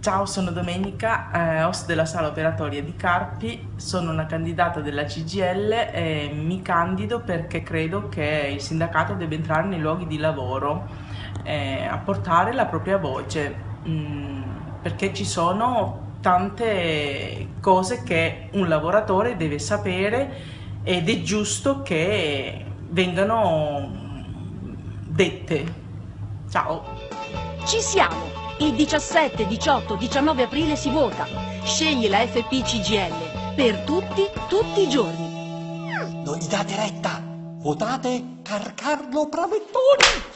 Ciao, sono Domenica, eh, host della sala operatoria di Carpi, sono una candidata della CGL e mi candido perché credo che il sindacato debba entrare nei luoghi di lavoro eh, a portare la propria voce, mm, perché ci sono tante cose che un lavoratore deve sapere ed è giusto che vengano dette. Ciao! Ci siamo! Il 17, 18, 19 aprile si vota. Scegli la FPCGL per tutti, tutti i giorni. Non gli date retta! Votate Carcarlo Bravettoni!